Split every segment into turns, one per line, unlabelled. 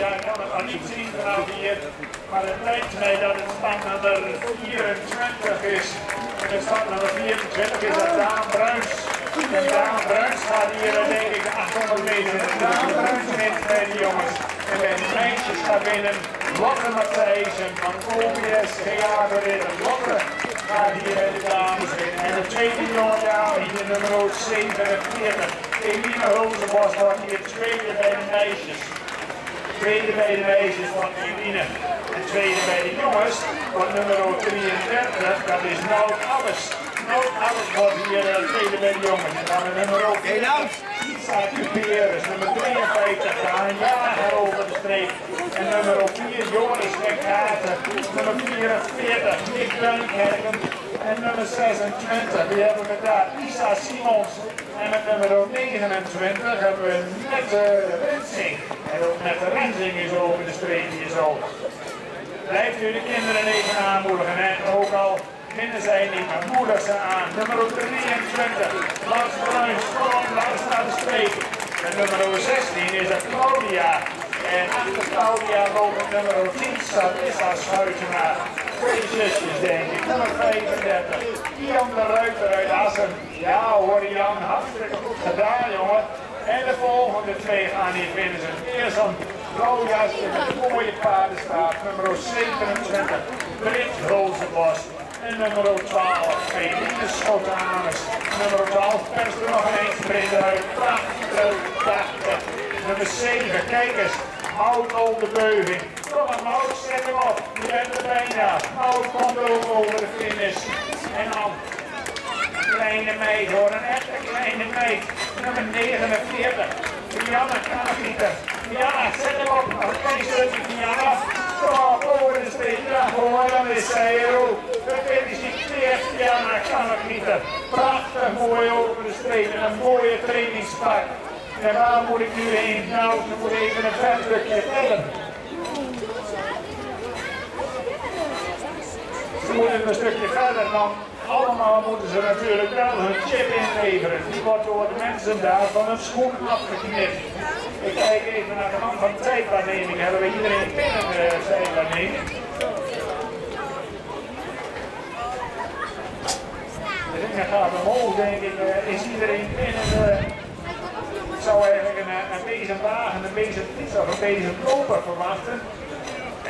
ja, ik kan het al niet hier, maar het lijkt mij dat het stand nummer 24 is. En het stand nummer 24 is dat Daan Bruins. En Daan Bruins gaat hier denk ik 800 meter. Daan Bruins wint bij de jongens. En bij de meisjes gaat binnen Lotte Matthijsen van OBS Theaterridder. Lotte gaat hier bij de dames. En de tweede jongen, hier nummer 47. Eline Rozenbos wordt hier tweede bij de meisjes. Tweede bij de meisjes van Eline. En tweede bij de jongens van nummer 33. Dat is Nout Alles. Nout Alles wordt hier uh, tweede bij de jongens. En dan nummer 1. Isa Cuperus, nummer 53, gaan jager over de streep. En nummer 4, Joris Weghazen. Nummer 44, Nick Duinkerken. En nummer 26, die hebben we daar Isa Simons. En met nummer 29 hebben we Nette Rensing. En ook Nette Rensing is over de streep hier zo. Blijft u de kinderen even aanmoedigen. En ook al vinden zij niet, maar moedig ze aan. Nummer 23, Lars Bruins, kom langs naar de streep. En nummer 16 is het Claudia. En achter Claudia loopt nummer 10, Sarissa Schuitema. Twee zusjes denk ik. Nummer 35, Ian de Ruiter uit Assen. Ja hoor Jan, hartstikke goed gedaan jongen. En de volgende twee gaan hier binnen zijn. Eerst dan Claudia's met een mooie paardenstaart. Nummer 27, Brit Rozenbos. En nummer 12, Eline Schotanus. Nummer 12, pers er nog eens Brinde uit. Prachtig, prachtig. Nummer 7, kijk eens. Houd op de beuging. Kom maar, Mout, zet hem op. Je bent er bijna. Mout komt over de finish. En dan kleine meid hoor, een echte kleine meid. Nummer 49, Diana Kanagieter. Diana, zet hem op. Oké, stukje Diana. Op, over de streep. Ja, hoor, dan is zij er ook. Gefeliciteerd Diana Kanagieter. Prachtig mooi over de streep en een mooie trainingspak. En waar moet ik nu heen? Nou, ik moet even een verdertje verder. Ze moeten een stukje verder, want allemaal moeten ze natuurlijk wel hun chip inleveren. Die wordt door de mensen daar van hun schoen afgeknipt. Ik kijk even naar de man van tijdwaarneming. Hebben we iedereen binnen de tijdwaarneming? De dingen gaan omhoog, denk ik. Uh, is iedereen binnen de... Ik zou eigenlijk een, een bezemwagen, een bezemfiets of een bezemloper verwachten.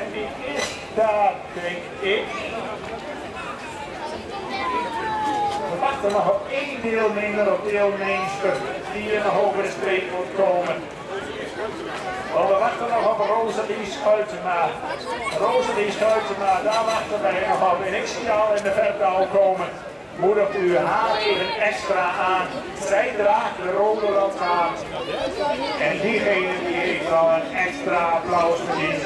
En die is daar, denk ik. Wachten nog op één deelnemer of deelnemster die over de streep moet komen. Want we wachten nog op Rosalie Schuitema. Rosalie Schuitema, daar wachten wij nog op. En ik zie al in de verte al komen. Moedigt u haar even extra aan. Zij draagt de rode lantaarn. En diegene die heeft al een extra applaus verdiend.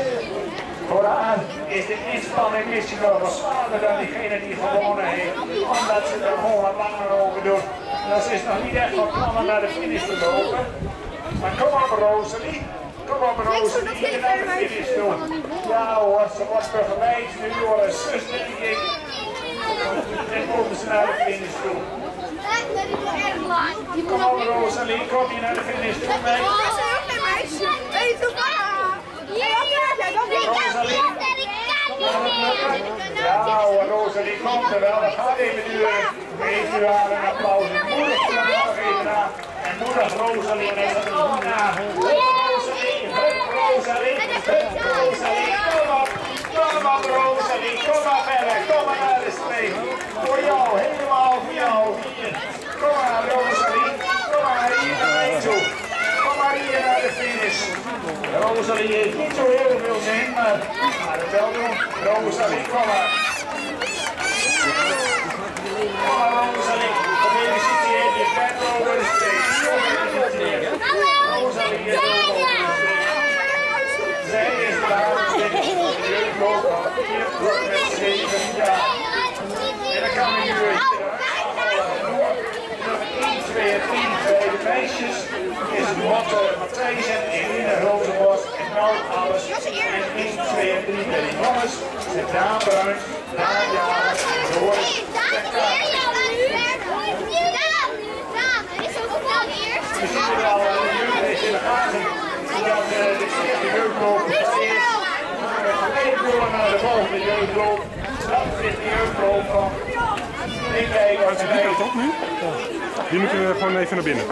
Vooraan is de inspanning misschien wel wat zwaarder dan diegene die gewonnen heeft. Omdat ze er gewoon wat langer over doen. Dat is nog niet echt van plan om naar de finish te lopen. Maar kom op Rosalie. Kom op Rosalie, hier naar de finish toe. Ja hoor, ze wordt begeleid nu door een zus denk ik. En komen ze naar de finish toe. Kom op Rosalie, kom je naar de finish toe mee. Rosalie. Ja hoor, Er wel. Dat gaat even duren. Geef u haar een applaus. Moedig ze nog even aan. En moedig Rosalie en. Rosalie, hup Rosalie, hup Rosalie. Kom op, kom op Rosalie. Kom maar verder, kom maar naar de streep. Voor jou, helemaal voor jou. Hier. Kom maar Rosalie. Kom maar hier naar mij toe. Kom maar hier naar de finish. Rosalie heeft niet zo heel veel zin, maar gaat het wel doen. Rosalie, kom maar. Jeugdloper, jeugdloper met 7 jaar. En dan kan ik nu nummer 1, 2 en 10 bij de meisjes is Lotte Matthijsen, Eline Rozenbos en Nout Alles. En 1, 2 en 3 bij de jongens zijn Daan Bruin, Daan Jager, Joris en Kaart. We zien er al, de jeugd heeft in de gaten dat de eerste jeugdloper door naar de volgende jeugdgroep. Dat is de jeugdgroep van Nikkei.
Gaan ze die kant op nu? Die moeten we gewoon even naar binnen.